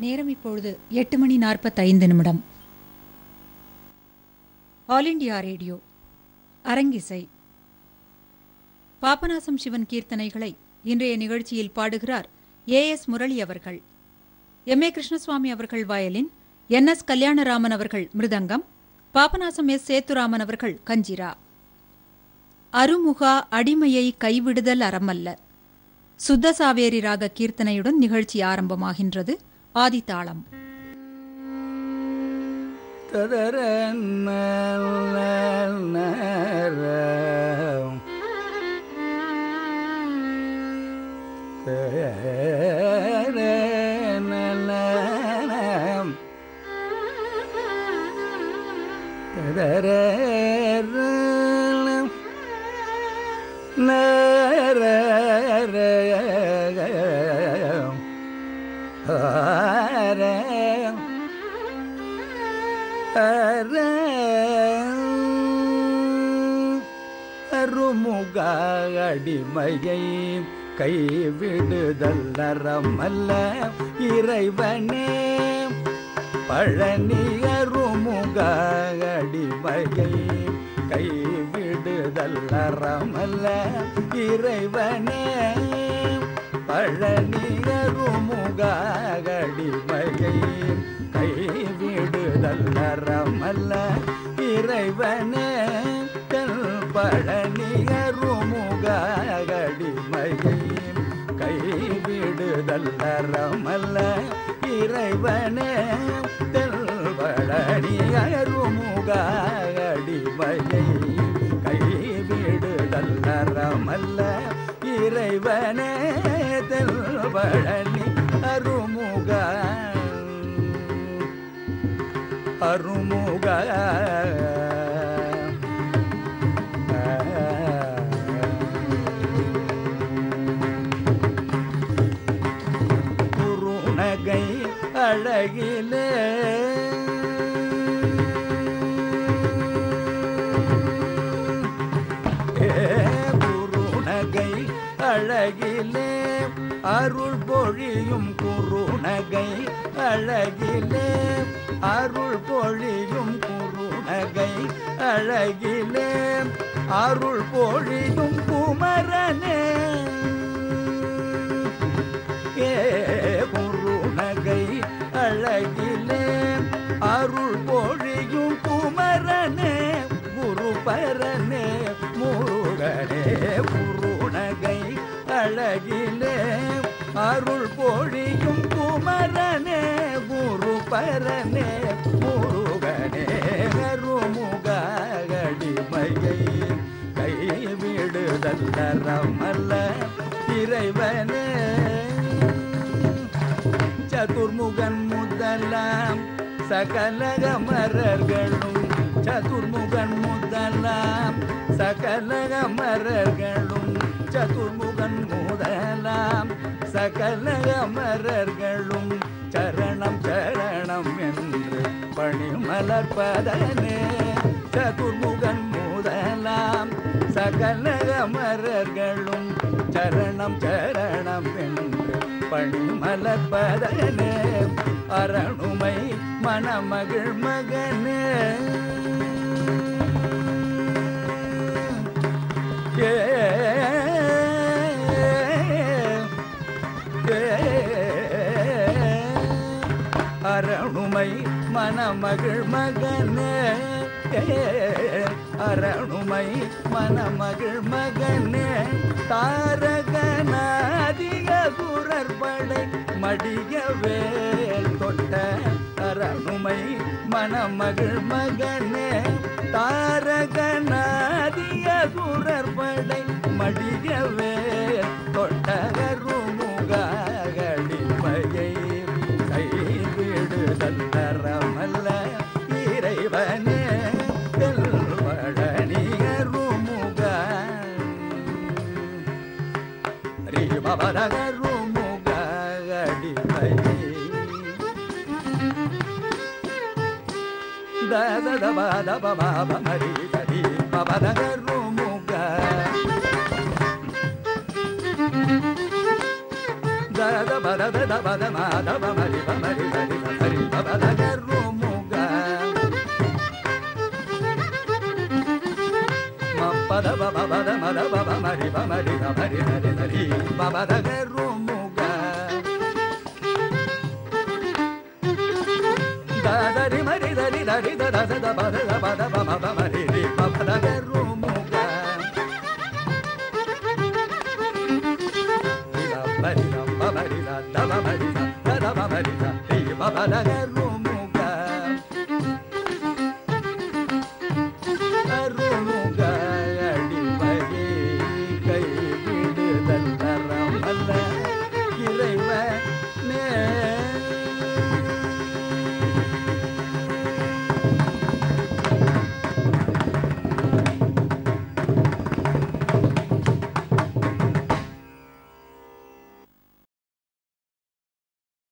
நேரம் இப்பொழுது எட்டு மணி நாற்பத்தைந்து நிமிடம். ஆல் இண்டியா ரேடியோ அரங்கிசை. பாபநாசம் சிவன் கீர்த்தனைகளை இன்றைய நிகழ்ச்சியில் பாடுகிறார் ஏ எஸ் முரளி அவர்கள். எம் ஏ கிருஷ்ணசுவாமி அவர்கள் வயலின் என் எஸ் கல்யாணராமன் அவர்கள் மிருதங்கம் பாபநாசம் எஸ் சேத்துராமன் அவர்கள் கஞ்சிரா. அருமுகா அடிமையை கைவிடுதல் அறமல்ல. சுத்த சாவேரி ராக கீர்த்தனையுடன் நிகழ்ச்சி ஆரம்பமாகின்றது. ஆதித்தாளம். ததர அருமுக அடிமையை கைவிடுதல் நரமல்ல இறைவனே. பழனி அருமுக அடிமையை கைவிடுதல் நரமல்ல இறைவனே. பழனி அருமுக அடிமை அடிமையை கைவிடுதல் தரமல்ல இறைவனே தெல் பழனி அருமுக அடிமையை கைவிடுதல் தரமல்ல இறைவனே தெல் அருமுக அருமுக அழகிலே. குருணகை அழகிலே அருள் பொழியும் குருணகை அழகிலே அருள் பொழியும் குருணகை அழகிலே அருள் பொழியும் குமரனே. முருகனே குருநகை அழகிலே அருள் பொழியும் குமரனே குரு பரனே முருகனே அருமுகடிமையை கைவிடுதல் தரமல்ல இறைவனே. சதுர்முகன் முதலாம் சகலகமரர்களும் சதுர்முகன் முதலாம் சகல அமரர்களும் சதுர்முகன் முதலாம். சகலகமரர்களும் சரணம் சரணம் என்று பணிமலர்பதனே சதுர்முகன் முதலாம். சகலகமரர்களும் சரணம் சரணம் என்று பணிமலர்பதனே அரணுமை மணமகிழ் மகனே. அரணுமை மணமகிழ் மகனே அரணுமை மணமகிழ் மகனே தாரகநாதிக குரற்படை மடியவே தொட்ட அரணுமை மணமகிழ் மகனே தாரகநாதிக குரற்படை மடிகவே வேல் தொட்ட கருமுக அடிமையை இறைவனே தெல்வழனியருமுக ரீபவரகருமுக அடிமை தத பத பப மரி கரி దబద మాధవ మరి మరి మరి మరి బబద గర్రుముగా మప్పద బబద మద బబ మరి బమరి బమరి మరి మరి బబద గర్రుముగా దరి మరి దరి దరి దద దద బద బద బమ బమరి బబద గర్రుముగా Bye.